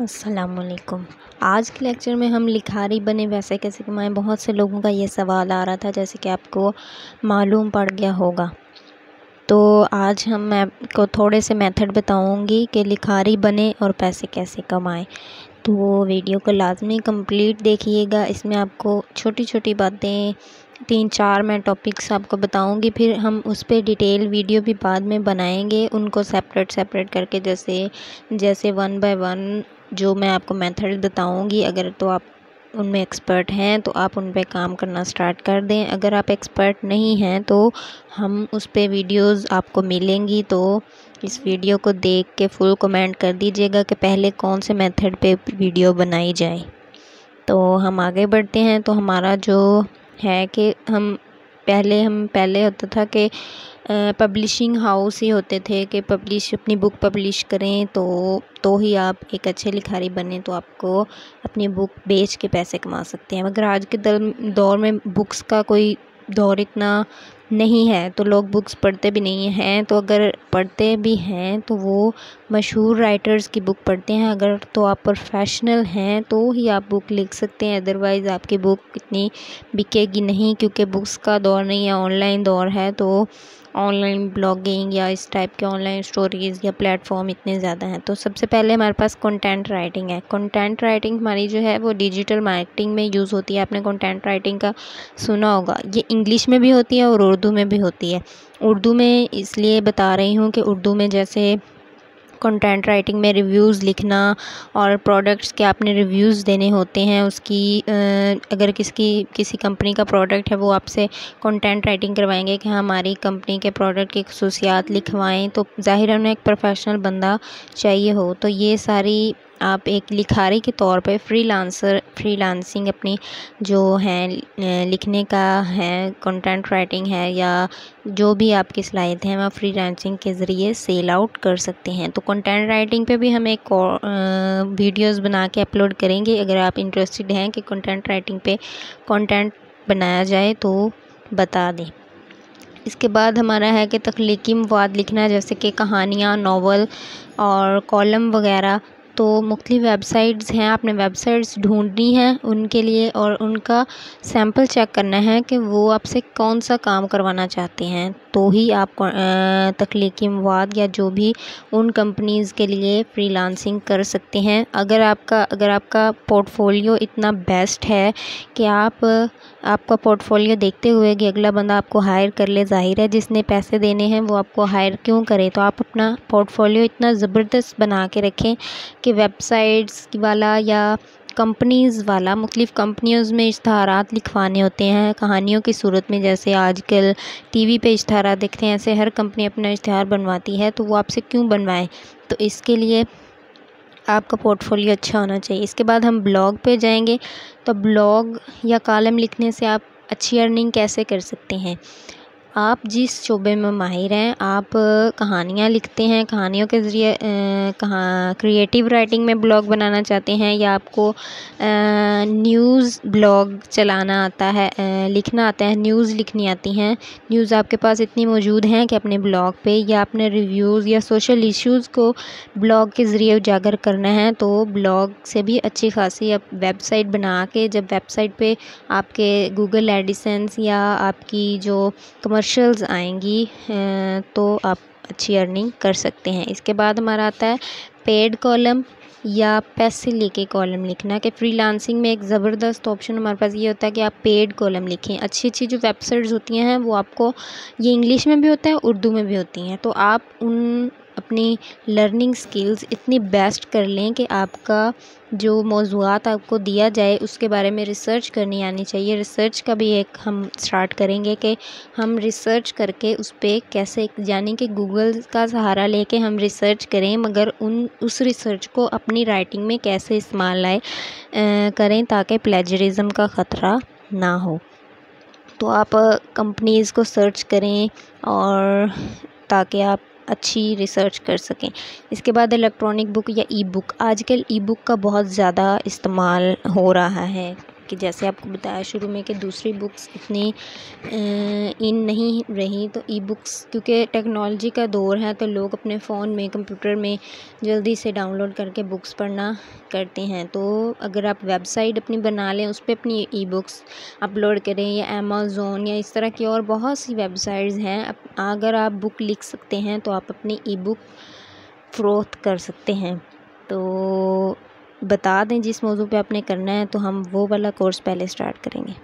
असलकुम आज के लेक्चर में हम लिखारी बने वैसे कैसे कमाएँ? बहुत से लोगों का ये सवाल आ रहा था, जैसे कि आपको मालूम पड़ गया होगा। तो आज हम, मैं को थोड़े से मेथड बताऊँगी कि लिखारी बने और पैसे कैसे कमाएँ। तो वीडियो को लाजमी कंप्लीट देखिएगा। इसमें आपको छोटी छोटी बातें तीन चार मैं टॉपिक्स आपको बताऊँगी। फिर हम उस पर डिटेल वीडियो भी बाद में बनाएँगे। उनको सेपरेट सेपरेट करके, जैसे जैसे वन बाय वन जो मैं आपको मेथड बताऊँगी, अगर तो आप उनमें एक्सपर्ट हैं तो आप उन पर काम करना स्टार्ट कर दें। अगर आप एक्सपर्ट नहीं हैं तो हम उस पर वीडियोज़ आपको मिलेंगी तो इस वीडियो को देख के फुल कमेंट कर दीजिएगा कि पहले कौन से मेथड पे वीडियो बनाई जाए। तो हम आगे बढ़ते हैं तो हमारा जो है कि हम पहले हम, पहले होता था कि पब्लिशिंग हाउस ही होते थे कि पब्लिश अपनी बुक पब्लिश करें तो तो ही आप एक अच्छे लिखारी बने तो आपको अपनी बुक बेच के पैसे कमा सकते हैं। मगर आज के दौर में बुक्स का कोई दौर इतना नहीं है तो लोग बुक्स पढ़ते भी नहीं हैं। तो अगर पढ़ते भी हैं तो वो मशहूर राइटर्स की बुक पढ़ते हैं। अगर तो आप प्रोफेशनल हैं तो ही आप बुक लिख सकते हैं। अदरवाइज़ आपकी बुक इतनी बिकेगी नहीं, क्योंकि बुक्स का दौर नहीं है ऑनलाइन दौर है तो ऑनलाइन ब्लॉगिंग या इस टाइप के ऑनलाइन स्टोरीज़ या प्लेटफॉर्म इतने ज़्यादा हैं। तो सबसे पहले हमारे पास कंटेंट राइटिंग है। कंटेंट राइटिंग हमारी जो है वो डिजिटल मार्केटिंग में यूज़ होती है। आपने कंटेंट राइटिंग का सुना होगा। ये इंग्लिश में भी होती है और उर्दू में भी होती है। उर्दू में इसलिए बता रही हूँ कि उर्दू में जैसे कंटेंट राइटिंग में रिव्यूज़ लिखना और प्रोडक्ट्स के आपने रिव्यूज़ देने होते हैं, उसकी अगर किसकी, किसी कंपनी का प्रोडक्ट है, वो आपसे कंटेंट राइटिंग करवाएँगे कि हमारी कंपनी के प्रोडक्ट की खसूसियात लिखवाएँ तो ज़ाहिर है उन्हें एक प्रोफेशनल बंदा चाहिए हो। तो ये सारी आप एक लिखारी के तौर पे फ्रीलांसर फ्रीलांसिंग अपनी जो है लिखने का है कंटेंट राइटिंग है या जो भी आपकी सलाहियत हैं, आप फ्रीलांसिंग के ज़रिए सेल आउट कर सकते हैं। तो कंटेंट राइटिंग पे भी हम एक वीडियोस बना के अपलोड करेंगे। अगर आप इंटरेस्टेड हैं कि कंटेंट राइटिंग पे कंटेंट बनाया जाए तो बता दें। इसके बाद हमारा है कि तख्लीकी मवाद लिखना, जैसे कि कहानियाँ नावल और कॉलम वगैरह तो मुख्तलि वेबसाइट्स हैं, आपने वेबसाइट्स ढूंढनी हैं उनके लिए और उनका सैंपल चेक करना है कि वो आपसे कौन सा काम करवाना चाहते हैं। तो ही आप तख्लीकी मवाद या जो भी उन कंपनीज़ के लिए फ्रीलांसिंग कर सकते हैं। अगर आपका अगर आपका पोर्टफोलियो इतना बेस्ट है कि आप, आपका पोर्टफोलियो देखते हुए कि अगला बंदा आपको हायर कर ले, ज़ाहिर है जिसने पैसे देने हैं वो आपको हायर क्यों करे? तो आप अपना पोर्टफोलियो इतना ज़बरदस्त बना के रखें कि वेबसाइट्स वाला या कंपनीज़ वाला, मुख्तलिफ़ कंपनियों में इश्तहारात लिखवाने होते हैं, कहानियों की सूरत में जैसे आजकल टीवी पे इश्तहारात देखते हैं, ऐसे हर कंपनी अपना इश्तहार बनवाती है तो वो आपसे क्यों बनवाएँ? तो इसके लिए आपका पोर्टफोलियो अच्छा होना चाहिए। इसके बाद हम ब्लॉग पे जाएँगे तो ब्लॉग या कॉलम लिखने से आप अच्छी अर्निंग कैसे कर सकते हैं? आप जिस शोबे में माहिर हैं, आप कहानियाँ लिखते हैं, कहानियों के ज़रिए कहाँ क्रिएटिव राइटिंग में ब्लॉग बनाना चाहते हैं या आपको न्यूज़ ब्लॉग चलाना आता है लिखना आता है न्यूज़ लिखनी आती हैं न्यूज़ आपके पास इतनी मौजूद हैं कि अपने ब्लॉग पे या अपने रिव्यूज़ या सोशल इश्यूज़ को ब्लॉग के ज़रिए उजागर करना है तो ब्लॉग से भी अच्छी खासी आप वेबसाइट बना के, जब वेबसाइट पर आपके गूगल एडिसेंस या आपकी जो कमर कमर्शियल्स आएँगी तो आप अच्छी अर्निंग कर सकते हैं। इसके बाद हमारा आता है पेड कॉलम या पैसे लेके कॉलम लिखना, कि फ्रीलांसिंग में एक ज़बरदस्त ऑप्शन हमारे पास ये होता है कि आप पेड कॉलम लिखें। अच्छी अच्छी जो वेबसाइट्स होती हैं, वो आपको ये इंग्लिश में भी होता है, उर्दू में भी होती हैं। तो आप उन अपनी लर्निंग स्किल्स इतनी बेस्ट कर लें कि आपका जो मौजूद आपको दिया जाए, उसके बारे में रिसर्च करनी आनी चाहिए। रिसर्च का भी एक हम स्टार्ट करेंगे कि हम रिसर्च करके उस पर कैसे, यानी कि गूगल का सहारा लेके हम रिसर्च करें, मगर उन, उस रिसर्च को अपनी राइटिंग में कैसे इस्तेमाल लाए करें ताकि प्लेजरिज़म का ख़तरा ना हो। तो आप कंपनीज़ को सर्च करें और ताकि आप अच्छी रिसर्च कर सकें। इसके बाद इलेक्ट्रॉनिक बुक या ई बुक आजकल ई बुक का बहुत ज़्यादा इस्तेमाल हो रहा है। कि जैसे आपको बताया शुरू में कि दूसरी बुक्स इतनी इन नहीं रही तो ई बुक्स क्योंकि टेक्नोलॉजी का दौर है तो लोग अपने फ़ोन में कंप्यूटर में जल्दी से डाउनलोड करके बुक्स पढ़ना करते हैं। तो अगर आप वेबसाइट अपनी बना लें, उस पर अपनी ई बुक्स अपलोड करें, या अमेज़ोन या इस तरह की और बहुत सी वेबसाइट्स हैं अगर आप बुक लिख सकते हैं तो आप अपनी ई बुक फ़रोख्त कर सकते हैं। तो बता दें जिस मौजू पे आपने करना है तो हम वो वाला कोर्स पहले स्टार्ट करेंगे।